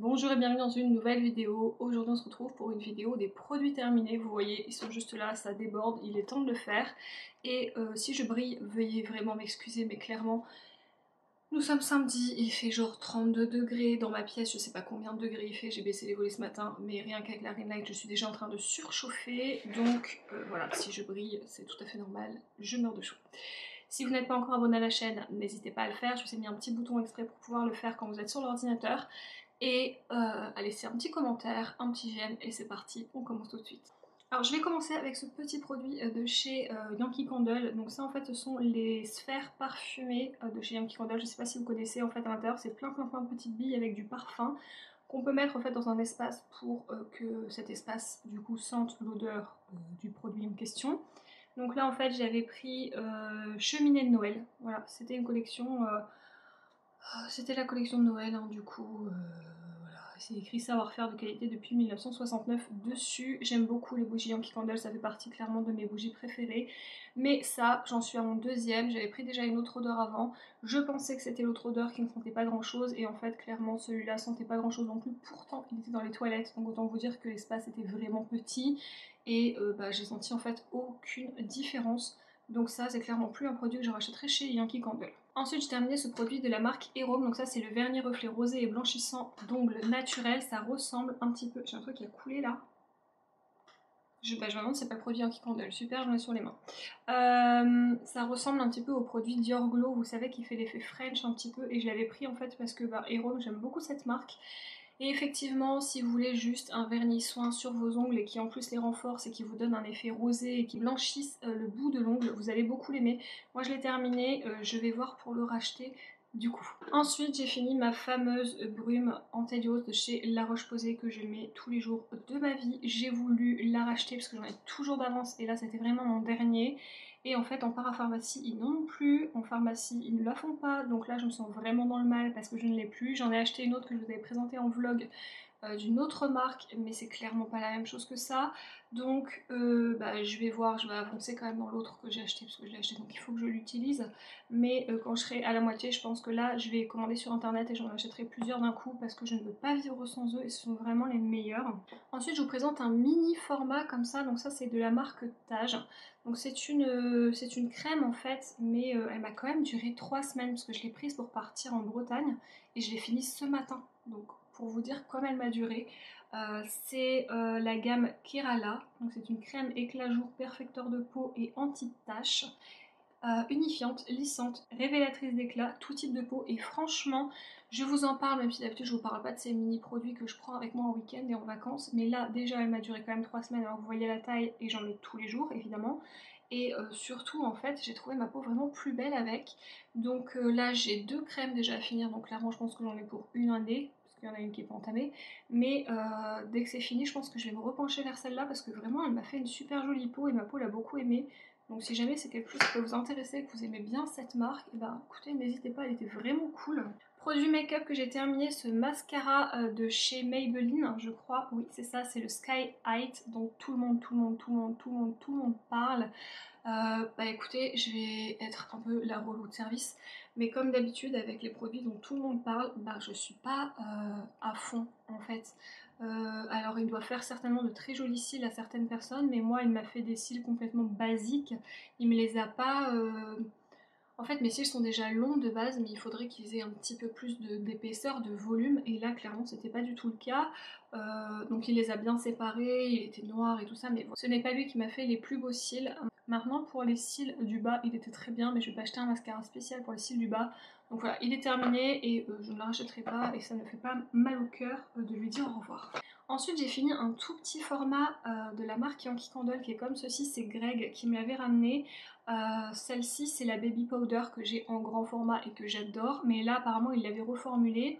Bonjour et bienvenue dans une nouvelle vidéo. Aujourd'hui on se retrouve pour une vidéo des produits terminés. Vous voyez, ils sont juste là, ça déborde, il est temps de le faire. Et euh, si je brille, veuillez vraiment m'excuser, mais clairement, nous sommes samedi, il fait genre 32 degrés dans ma pièce, je sais pas combien de degrés il fait, j'ai baissé les volets ce matin, mais rien qu'avec la ring je suis déjà en train de surchauffer. Donc euh, voilà, si je brille, c'est tout à fait normal, je meurs de chaud. Si vous n'êtes pas encore abonné à la chaîne, n'hésitez pas à le faire. Je vous ai mis un petit bouton exprès pour pouvoir le faire quand vous êtes sur l'ordinateur. Et euh, à laisser un petit commentaire, un petit j'aime et c'est parti, on commence tout de suite. Alors je vais commencer avec ce petit produit euh, de chez euh, Yankee Candle. Donc ça en fait ce sont les sphères parfumées de chez Yankee Candle. Je ne sais pas si vous connaissez en fait à l'intérieur c'est plein plein plein de petites billes avec du parfum qu'on peut mettre en fait dans un espace pour que cet espace du coup sente l'odeur du produit en question. Donc là en fait j'avais pris euh, Cheminée de Noël. Voilà, c'était une collection. Ah, c'était la collection de Noël hein, du coup. Euh, c'est écrit savoir-faire de qualité depuis 1969 dessus. J'aime beaucoup les bougies Yankee Candle, ça fait partie clairement de mes bougies préférées. Mais ça, j'en suis à mon deuxième. J'avais pris déjà une autre odeur avant. Je pensais que c'était l'autre odeur qui ne sentait pas grand chose. Et en fait, clairement, celui-là sentait pas grand chose non plus. Pourtant, il était dans les toilettes. Donc autant vous dire que l'espace était vraiment petit et euh, bah, j'ai senti en fait aucune différence. Donc ça c'est clairement plus un produit que je rachèterai chez Yankee Candle. Ensuite j'ai terminé ce produit de la marque Hero, donc ça c'est le vernis reflet rosé et blanchissant d'ongles naturel, ça ressemble un petit peu, j'ai un truc qui a coulé là, je, bah, je me demande c'est pas le produit Yankee Candle, super j'en ai sur les mains. Euh, ça ressemble un petit peu au produit Dior Glow, vous savez qui fait l'effet French un petit peu. Et je l'avais pris en fait parce que bah, j'aime beaucoup cette marque et effectivement, si vous voulez juste un vernis soin sur vos ongles et qui en plus les renforce et qui vous donne un effet rosé et qui blanchisse euh, le bout de l'ongle, vous allez beaucoup l'aimer. Moi je l'ai terminé, euh, je vais voir pour le racheter du coup. Ensuite j'ai fini ma fameuse brume Antelios de chez La Roche-Posay que je mets tous les jours de ma vie. J'ai voulu la racheter parce que j'en ai toujours d'avance et là c'était vraiment mon dernier. Et en fait en parapharmacie ils n'en ont plus, en pharmacie ils ne la font pas, donc là je me sens vraiment dans le mal parce que je ne l'ai plus. J'en ai acheté une autre que je vous avais présentée en vlog euh, d'une autre marque, mais c'est clairement pas la même chose que ça. Donc euh, bah, je vais voir, je vais avancer quand même dans l'autre que j'ai acheté parce que je l'ai acheté donc il faut que je l'utilise. Mais euh, quand je serai à la moitié, je pense que là je vais commander sur internet et j'en achèterai plusieurs d'un coup parce que je ne veux pas vivre sans eux et ce sont vraiment les meilleurs. Ensuite je vous présente un mini format comme ça, donc ça c'est de la marque Tage. Donc c'est une, c'est une crème en fait, mais elle m'a quand même duré 3 semaines parce que je l'ai prise pour partir en Bretagne et je l'ai finie ce matin. Donc pour vous dire comme elle m'a duré. Euh, c'est euh, la gamme Kerala, donc c'est une crème éclat jour perfecteur de peau et anti-tache. Euh, unifiante, lissante, révélatrice d'éclat, tout type de peau. Et franchement je vous en parle même si d'habitude je vous parle pas de ces mini produits que je prends avec moi en week-end et en vacances. Mais là déjà elle m'a duré quand même 3 semaines alors vous voyez la taille et j'en ai tous les jours évidemment. Et surtout en fait j'ai trouvé ma peau vraiment plus belle avec. Donc là j'ai deux crèmes déjà à finir. Donc clairement je pense que j'en ai pour une année il y en a une qui est pas entamée. Mais euh, dès que c'est fini, je pense que je vais me repencher vers celle-là parce que vraiment elle m'a fait une super jolie peau et ma peau l'a beaucoup aimée. Donc si jamais c'est quelque chose qui peut vous intéresser, que vous aimez bien cette marque, et eh ben écoutez, n'hésitez pas, elle était vraiment cool. Produit make-up que j'ai terminé, ce mascara euh, de chez Maybelline, je crois, oui c'est ça, c'est le Sky Height, dont tout le monde, tout le monde, tout le monde, tout le monde, tout le monde parle. Euh, bah écoutez, je vais être un peu la relou de service, mais comme d'habitude avec les produits dont tout le monde parle, bah je suis pas euh, à fond en fait. Alors il doit faire certainement de très jolis cils à certaines personnes, mais moi il m'a fait des cils complètement basiques, il me les a pas... En fait mes cils sont déjà longs de base, mais il faudrait qu'ils aient un petit peu plus d'épaisseur, de, volume, et là clairement c'était pas du tout le cas. donc il les a bien séparés, il était noir et tout ça, mais ce n'est pas lui qui m'a fait les plus beaux cils. Maintenant pour les cils du bas, il était très bien, mais je vais pas acheter un mascara spécial pour les cils du bas. Donc voilà, il est terminé et euh, je ne le rachèterai pas et ça ne fait pas mal au cœur euh, de lui dire au revoir. Ensuite j'ai fini un tout petit format euh, de la marque Yankee Candle qui est comme ceci, c'est Greg qui me l'avait ramené. Celle-ci c'est la Baby Powder que j'ai en grand format et que j'adore, mais là apparemment il l'avait reformulée.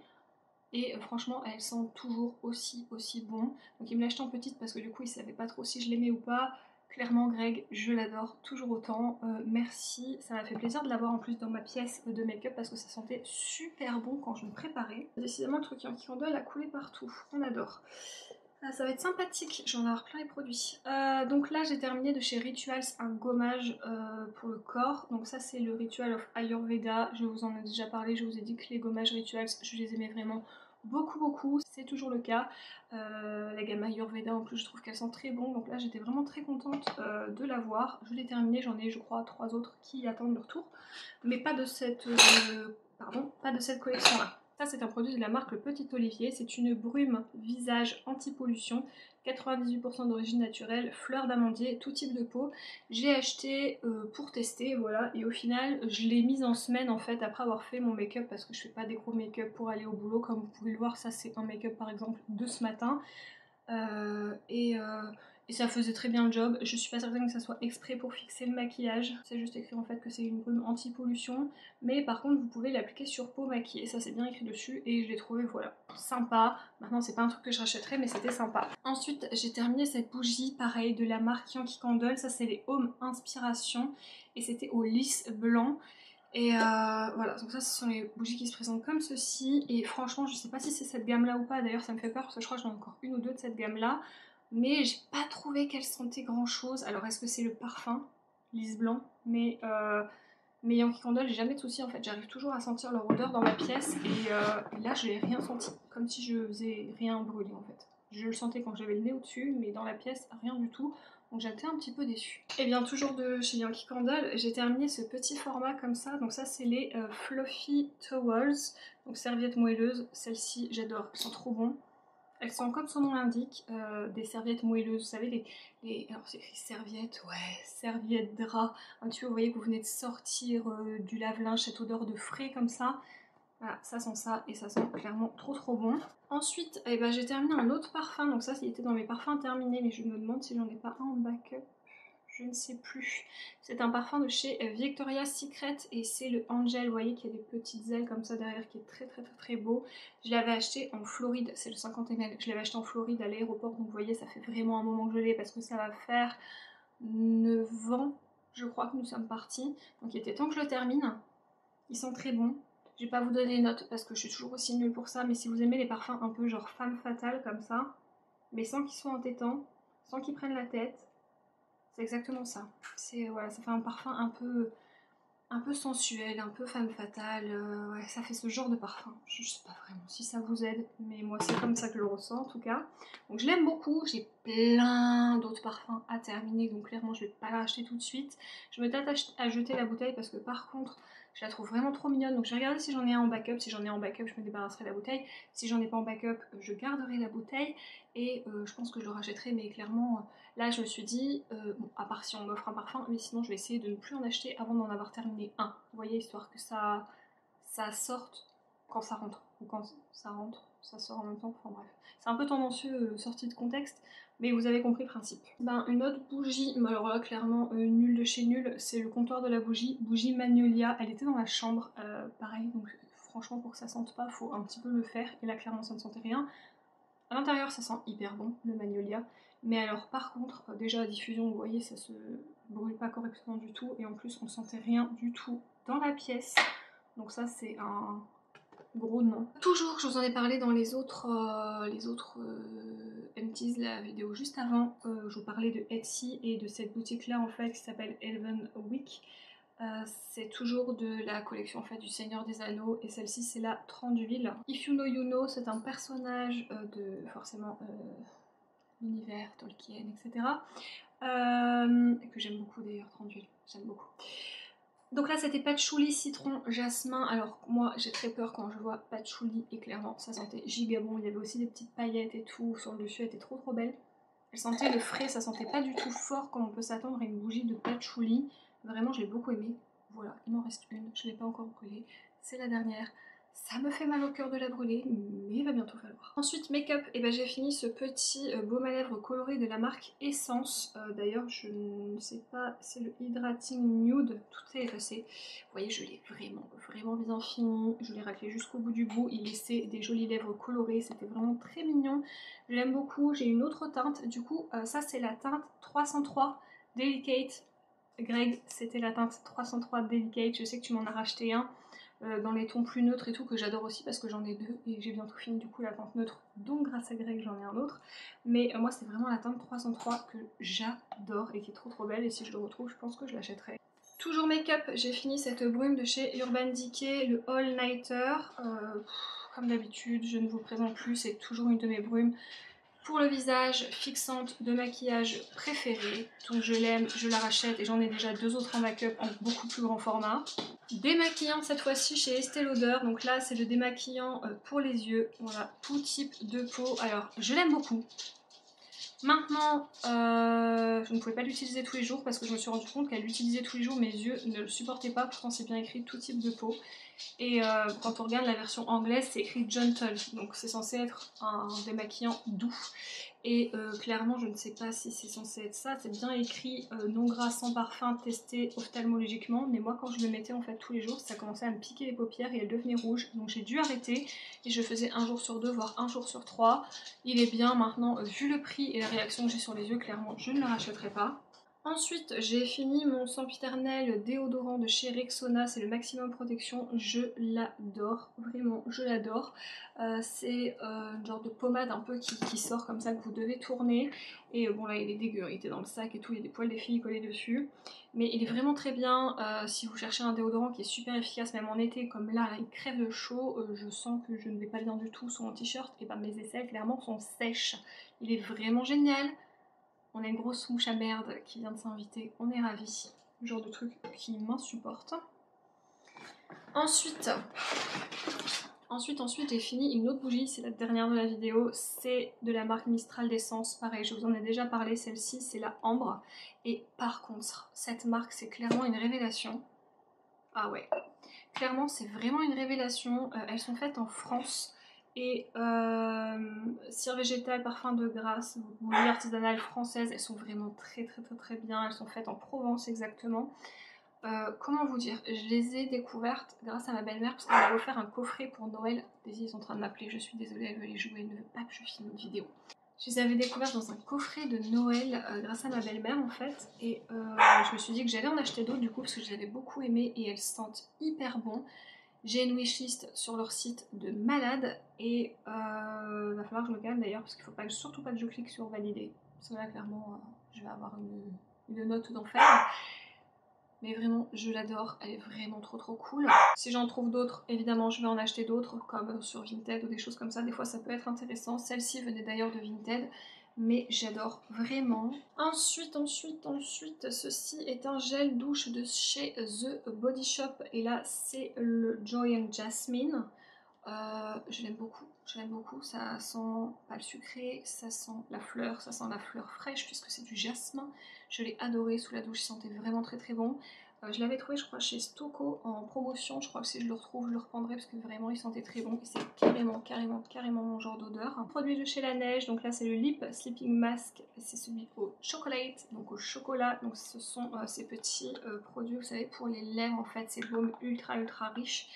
Et franchement, elle sent toujours aussi aussi bon. Donc il me l'a acheté en petite parce que du coup il savait pas trop si je l'aimais ou pas. Clairement Greg, je l'adore toujours autant. Euh, merci, ça m'a fait plaisir de l'avoir en plus dans ma pièce de make-up parce que ça sentait super bon quand je me préparais. Décidément le truc qui en doit a coulé partout, on adore. Ah, ça va être sympathique, j'en avoir plein les produits. Euh, donc là j'ai terminé de chez Rituals un gommage euh, pour le corps. Donc ça c'est le Ritual of Ayurveda, je vous en ai déjà parlé, je vous ai dit que les gommages Rituals je les aimais vraiment beaucoup beaucoup, c'est toujours le cas. Euh, la gamme Ayurveda en plus je trouve qu'elle sent très bon, donc là j'étais vraiment très contente euh, de l'avoir. Je l'ai terminé, j'en ai je crois trois autres qui attendent leur tour, mais pas de cette, euh, pardon, pas de cette collection là. Ça c'est un produit de la marque Le Petit Olivier, c'est une brume visage anti-pollution 98% d'origine naturelle, fleur d'amandier, tout type de peau. J'ai acheté euh, pour tester, voilà, et au final, je l'ai mise en semaine en fait après avoir fait mon make-up parce que je fais pas des gros make-up pour aller au boulot. Comme vous pouvez le voir, ça c'est un make-up par exemple de ce matin. Euh, et, euh, et ça faisait très bien le job. Je suis pas certaine que ça soit exprès pour fixer le maquillage. C'est juste écrit en fait que c'est une brume anti-pollution. Mais par contre, vous pouvez l'appliquer sur peau maquillée. Ça, c'est bien écrit dessus. Et je l'ai trouvé, voilà, sympa. Maintenant, c'est pas un truc que je rachèterais, mais c'était sympa. Ensuite, j'ai terminé cette bougie, pareil, de la marque Yankee Candle. Ça, c'est les Home Inspiration. Et c'était au lisse blanc. Et euh, voilà, donc ça ce sont les bougies qui se présentent comme ceci. Et franchement, je sais pas si c'est cette gamme là ou pas. D'ailleurs, ça me fait peur parce que je crois que j'en ai encore une ou deux de cette gamme là mais j'ai pas trouvé qu'elle sentait grand chose. Alors est-ce que c'est le parfum, lisse blanc, mais, euh, mais Yankee Candle, j'ai jamais de soucis en fait, j'arrive toujours à sentir leur odeur dans ma pièce et, euh, là je n'ai rien senti, comme si je faisais rien brûler en fait. Je le sentais quand j'avais le nez au-dessus, mais dans la pièce, rien du tout. Donc j'étais un petit peu déçue. Et bien toujours de chez Yankee Candle, j'ai terminé ce petit format comme ça. Donc ça c'est les euh, Fluffy Towels, donc serviettes moelleuses. Celles-ci j'adore, elles sont trop bonnes. Elles sont comme son nom l'indique, euh, des serviettes moelleuses. Vous savez, les, alors c'est écrit serviettes, ouais, serviettes drap. Un peu, vous voyez que vous venez de sortir euh, du lave-linge, cette odeur de frais comme ça. Voilà, ça sent ça et ça sent clairement trop trop bon. Ensuite, eh ben, j'ai terminé un autre parfum. Donc ça, il était dans mes parfums terminés, mais je me demande si j'en ai pas un en backup je ne sais plus. C'est un parfum de chez Victoria's Secret et c'est le Angel, vous voyez qu'il y a des petites ailes comme ça derrière qui est très très très très beau. Je l'avais acheté en Floride, c'est le 50 ml, je l'avais acheté en Floride à l'aéroport donc vous voyez ça fait vraiment un moment que je l'ai parce que ça va faire 9 ans je crois que nous sommes partis. Donc il était temps que je le termine. Ils sont très bons. Je vais pas vous donner une note parce que je suis toujours aussi nulle pour ça, mais si vous aimez les parfums un peu genre femme fatale comme ça, mais sans qu'ils soient entêtants, sans qu'ils prennent la tête, c'est exactement ça. C'est voilà, ça fait un parfum un peu un peu sensuel, un peu femme fatale. Euh, ouais, ça fait ce genre de parfum. Je, sais pas vraiment si ça vous aide, mais moi c'est comme ça que je le ressens en tout cas. Donc je l'aime beaucoup. J'ai plein d'autres parfums à terminer, donc clairement je vais pas la racheter tout de suite. Je me tâte à jeter la bouteille parce que par contre je la trouve vraiment trop mignonne. Donc je vais regarder si j'en ai un en backup. Si j'en ai un en backup, je me débarrasserai de la bouteille. Si j'en ai pas en backup, je garderai la bouteille. Et euh, je pense que je le rachèterai. Mais clairement, là je me suis dit, euh, bon, à part si on m'offre un parfum, mais sinon je vais essayer de ne plus en acheter avant d'en avoir terminé un. Vous voyez, histoire que ça, ça sorte quand ça rentre. Ou quand ça rentre, ça sort en même temps. Enfin bref. C'est un peu tendancieux, euh, sorti de contexte. Mais vous avez compris le principe. Ben, une autre bougie, alors là clairement euh, nul de chez nul, c'est le comptoir de la bougie, bougie Magnolia. Elle était dans la chambre, pareil, donc franchement pour que ça sente pas, faut un petit peu le faire. Et là clairement ça ne sentait rien. À l'intérieur ça sent hyper bon, le Magnolia. Mais alors par contre, euh, déjà la diffusion, vous voyez, ça se brûle pas correctement du tout. Et en plus on sentait rien du tout dans la pièce. Donc ça c'est un, gros non. Toujours, je vous en ai parlé dans les autres, euh, les autres euh, empties, la vidéo juste avant, euh, je vous parlais de Etsy et de cette boutique là en fait qui s'appelle Elven Week. c'est toujours de la collection en fait du Seigneur des Anneaux et celle-ci c'est la Tranduile. If You Know You Know, c'est un personnage de forcément l'univers, Tolkien, etc. que j'aime beaucoup d'ailleurs, Tranduile, j'aime beaucoup. Donc là c'était patchouli, citron, jasmin. Alors moi j'ai très peur quand je vois patchouli et clairement ça sentait giga bon. Il y avait aussi des petites paillettes et tout sur le dessus, elle était trop trop belle. Elle sentait le frais, ça sentait pas du tout fort comme on peut s'attendre à une bougie de patchouli. Vraiment j'ai beaucoup aimé. Voilà, il m'en reste une, je l'ai pas encore brûlée. C'est la dernière. Ça me fait mal au cœur de la brûler, mais il va bientôt falloir. Ensuite, make-up, eh ben j'ai fini ce petit euh, baume à lèvres coloré de la marque Essence. Euh, d'ailleurs, je ne sais pas, c'est le Hydrating Nude, tout est effacé. Vous voyez, je l'ai vraiment, vraiment bien fini. Je l'ai raclé jusqu'au bout du bout. Il laissait des jolies lèvres colorées, c'était vraiment très mignon. Je l'aime beaucoup. J'ai une autre teinte, du coup, euh, ça c'est la teinte 303 Delicate. Greg, c'était la teinte 303 Delicate. Je sais que tu m'en as racheté un. Euh, dans les tons plus neutres et tout, que j'adore aussi parce que j'en ai deux et j'ai bientôt fini du coup la teinte neutre, donc grâce à Greg j'en ai un autre. Mais euh, moi c'est vraiment la teinte 303 que j'adore et qui est trop trop belle et si je le retrouve je pense que je l'achèterai. Toujours make-up, j'ai fini cette brume de chez Urban Decay, le All Nighter. Euh, comme d'habitude, je ne vous présente plus, c'est toujours une de mes brumes. Pour le visage, fixante de maquillage préférée. Donc je l'aime, je la rachète et j'en ai déjà deux autres en make-up en beaucoup plus grand format. Démaquillant cette fois-ci chez Estée Lauder. Donc là c'est le démaquillant euh, pour les yeux. Voilà, tout type de peau. Alors je l'aime beaucoup. Maintenant, euh, je ne pouvais pas l'utiliser tous les jours parce que je me suis rendu compte qu'à l'utiliser tous les jours, mes yeux ne le supportaient pas. Pourtant, c'est bien écrit tout type de peau. Et euh, quand on regarde la version anglaise, c'est écrit gentle, donc c'est censé être un démaquillant doux. Et euh, clairement, je ne sais pas si c'est censé être ça. C'est bien écrit euh, non gras sans parfum, testé ophtalmologiquement. Mais moi, quand je le mettais en fait tous les jours, ça commençait à me piquer les paupières et elles devenaient rouges. Donc j'ai dû arrêter et je faisais un jour sur deux, voire un jour sur trois. Il est bien maintenant, vu le prix et la réaction que j'ai sur les yeux, clairement, je ne le rachèterai pas. Ensuite, j'ai fini mon sempiternel déodorant de chez Rexona, c'est le Maximum Protection, je l'adore, vraiment, je l'adore. Euh, c'est euh, une genre de pommade un peu qui, sort comme ça que vous devez tourner. Et euh, bon là il est dégueu, il était dans le sac et tout, il y a des poils des filles collés dessus. Mais il est vraiment très bien si vous cherchez un déodorant qui est super efficace même en été, comme là, il crève de chaud, je sens que je ne vais pas bien du tout sur mon t-shirt, et ben mes aisselles clairement sont sèches. Il est vraiment génial. On a une grosse mouche à merde qui vient de s'inviter, on est ravis. Genre de truc qui m'insupporte. Ensuite, ensuite, ensuite, j'ai fini une autre bougie, c'est la dernière de la vidéo, c'est de la marque Mistral d'essence. Pareil, je vous en ai déjà parlé, celle-ci, c'est la Ambre. Et par contre, cette marque, c'est clairement une révélation. Ah ouais, clairement, c'est vraiment une révélation. Euh, elles sont faites en France. Et euh, cire végétale, parfum de grâce, bouillie artisanale française, elles sont vraiment très très très très bien. Elles sont faites en Provence exactement. Euh, comment vous dire Je les ai découvertes grâce à ma belle-mère parce qu'elle m'a offert un coffret pour Noël. Daisy est en train de m'appeler, je suis désolée, elle veut les jouer, elle ne veut pas que je filme une vidéo. Je les avais découvertes dans un coffret de Noël euh, grâce à ma belle-mère en fait. Et je me suis dit que j'allais en acheter d'autres du coup parce que je les avais beaucoup aimées et elles sentent hyper bon. J'ai une wishlist sur leur site de malade et euh, va falloir que je me calme d'ailleurs parce qu'il faut pas, surtout pas que je clique sur valider. Parce que là clairement euh, je vais avoir une, note d'enfer. Mais vraiment je l'adore, elle est vraiment trop trop cool. Si j'en trouve d'autres, évidemment je vais en acheter d'autres comme sur Vinted ou des choses comme ça. Des fois ça peut être intéressant. Celle-ci venait d'ailleurs de Vinted mais j'adore vraiment. Ensuite, ensuite, ensuite, ceci est un gel douche de chez The Body Shop et là c'est le Joy and Jasmine. Euh, je l'aime beaucoup, je l'aime beaucoup, ça sent pas le sucré, ça sent la fleur, ça sent la fleur fraîche puisque c'est du jasmin. Je l'ai adoré sous la douche, il sentait vraiment très très bon. Euh, je l'avais trouvé, je crois, chez Stoko en promotion. Je crois que si je le retrouve, je le reprendrai parce que vraiment, il sentait très bon. C'est carrément, carrément, carrément mon genre d'odeur. Produit de chez La Neige. Donc là, c'est le Lip Sleeping Mask. C'est celui au chocolate, donc au chocolat. Donc ce sont euh, ces petits euh, produits, vous savez, pour les lèvres en fait. Ces baumes ultra, ultra riches.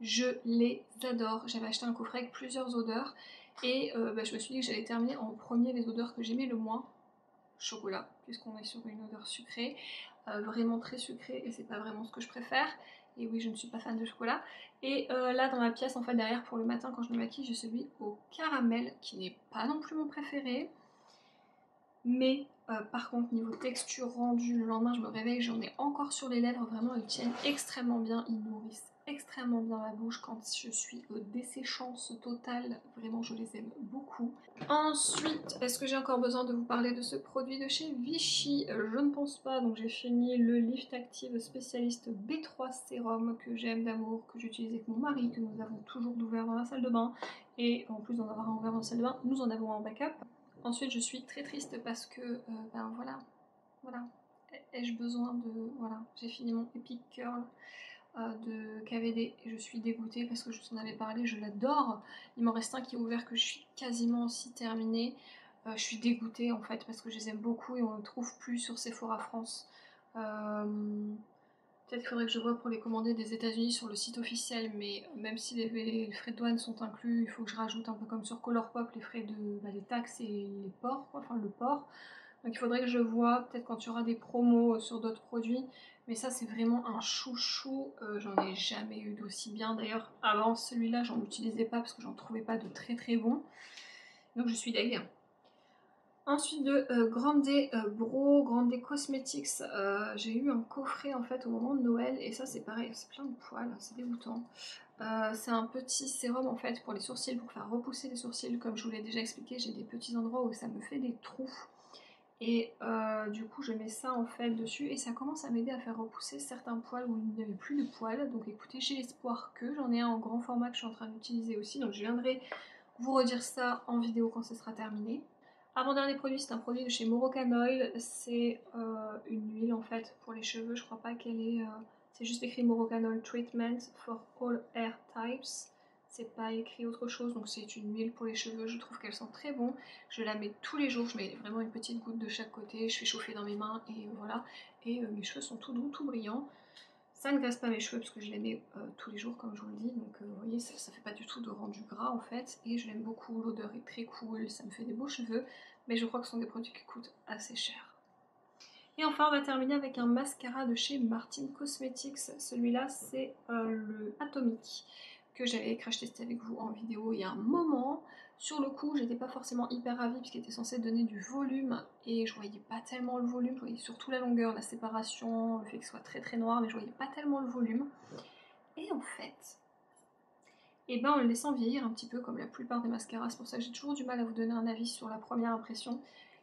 Je les adore. J'avais acheté un coffret avec plusieurs odeurs. Et bah, je me suis dit que j'allais terminer en premier les odeurs que j'aimais le moins chocolat, puisqu'on est sur une odeur sucrée. Euh, vraiment très sucré et c'est pas vraiment ce que je préfère. Et oui, je ne suis pas fan de chocolat. Et euh, là, dans ma pièce, en fait, derrière pour le matin, quand je me maquille, j'ai celui au caramel, qui n'est pas non plus mon préféré. Mais euh, par contre, niveau texture rendue, le lendemain, je me réveille, j'en ai encore sur les lèvres. Vraiment, ils tiennent extrêmement bien, ils nourrissent extrêmement bien la bouche quand je suis au desséchance totale. Vraiment, je les aime beaucoup. Ensuite, est-ce que j'ai encore besoin de vous parler de ce produit de chez Vichy? Je ne pense pas. Donc j'ai fini le Lift Active spécialiste B3 sérum que j'aime d'amour, que j'utilise avec mon mari, que nous avons toujours d'ouvert dans la salle de bain. Et en plus d'en avoir un ouvert dans la salle de bain, nous en avons un backup. Ensuite, je suis très triste parce que, euh, ben voilà, voilà. Ai-je besoin de... Voilà, j'ai fini mon Epic Curl. Euh, de KVD et je suis dégoûtée parce que je vous en avais parlé, je l'adore. Il m'en reste un qui est ouvert que je suis quasiment aussi terminée. Euh, je suis dégoûtée en fait parce que je les aime beaucoup et on ne trouve plus sur Sephora France. Euh, peut-être faudrait que je vois pour les commander des États-Unis sur le site officiel, mais même si les, frais de douane sont inclus, il faut que je rajoute un peu comme sur Colourpop les frais de bah, les taxes et les ports, enfin le port. Donc il faudrait que je vois, peut-être quand il y aura des promos sur d'autres produits, mais ça, c'est vraiment un chouchou. Euh, j'en ai jamais eu d'aussi bien. D'ailleurs, avant celui-là, j'en utilisais pas parce que j'en trouvais pas de très très bon. Donc je suis deg. Ensuite de euh, Grande euh, Bro, Grande Cosmetics, euh, j'ai eu un coffret en fait au moment de Noël et ça c'est pareil, c'est plein de poils, c'est dégoûtant. c'est un petit sérum en fait pour les sourcils, pour faire repousser les sourcils. Comme je vous l'ai déjà expliqué, j'ai des petits endroits où ça me fait des trous. Et du coup je mets ça en fait dessus et ça commence à m'aider à faire repousser certains poils où il n'y avait plus de poils. Donc écoutez, j'ai l'espoir que j'en ai un en grand format que je suis en train d'utiliser aussi. Donc je viendrai vous redire ça en vidéo quand ce sera terminé. Avant-dernier produit, c'est un produit de chez Moroccan Oil. C'est euh, une huile en fait pour les cheveux. Je crois pas qu'elle est. Euh, c'est juste écrit Moroccan Oil Treatment for All Hair Types. C'est pas écrit autre chose, donc c'est une huile pour les cheveux. Je trouve qu'elle sent très bon. Je la mets tous les jours. Je mets vraiment une petite goutte de chaque côté. Je fais chauffer dans mes mains et voilà. Et euh, mes cheveux sont tout doux, tout brillants. Ça ne graisse pas mes cheveux parce que je les mets euh, tous les jours comme je vous le dis. Donc euh, vous voyez, ça, ne fait pas du tout de rendu gras en fait. Et je l'aime beaucoup, l'odeur est très cool, ça me fait des beaux cheveux. Mais je crois que ce sont des produits qui coûtent assez cher. Et enfin, on va terminer avec un mascara de chez Martin Cosmetics. Celui-là, c'est le Atomic que j'avais crash testé avec vous en vidéo il y a un moment. Sur le coup, j'étais pas forcément hyper ravie puisqu'il était censé donner du volume et je voyais pas tellement le volume, je voyais surtout la longueur, la séparation, le fait que ce soit très très noir, mais je voyais pas tellement le volume. Et en fait, et eh ben en le laissant vieillir un petit peu comme la plupart des mascaras, c'est pour ça que j'ai toujours du mal à vous donner un avis sur la première impression,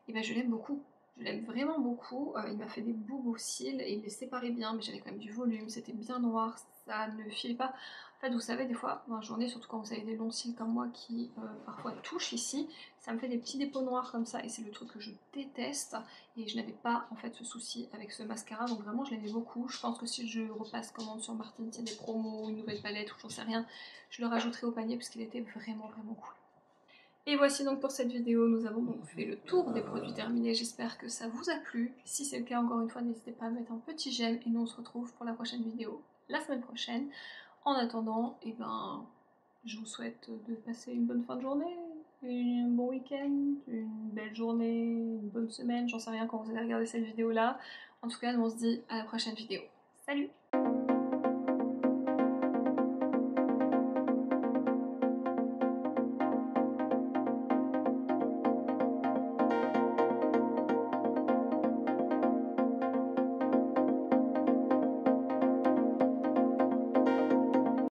et ben je l'aime beaucoup. Je l'aime vraiment beaucoup, euh, il m'a fait des bouts au cils et il les séparait bien, mais j'avais quand même du volume, c'était bien noir, ça ne filait pas. En fait, vous savez, des fois, dans la journée, surtout quand vous avez des longs cils comme moi qui euh, parfois touchent ici, ça me fait des petits dépôts noirs comme ça et c'est le truc que je déteste. Et je n'avais pas en fait ce souci avec ce mascara, donc vraiment je l'aimais beaucoup. Je pense que si je repasse commande sur Martin, il y a des promos, une nouvelle palette ou j'en sais rien, je le rajouterai au panier parce qu'il était vraiment vraiment cool. Et voici donc pour cette vidéo, nous avons donc fait le tour des produits terminés, j'espère que ça vous a plu. Si c'est le cas, encore une fois, n'hésitez pas à mettre un petit j'aime et nous on se retrouve pour la prochaine vidéo la semaine prochaine. En attendant, et eh ben, je vous souhaite de passer une bonne fin de journée, un bon week-end, une belle journée, une bonne semaine, j'en sais rien quand vous allez regarder cette vidéo là. En tout cas, nous on se dit à la prochaine vidéo. Salut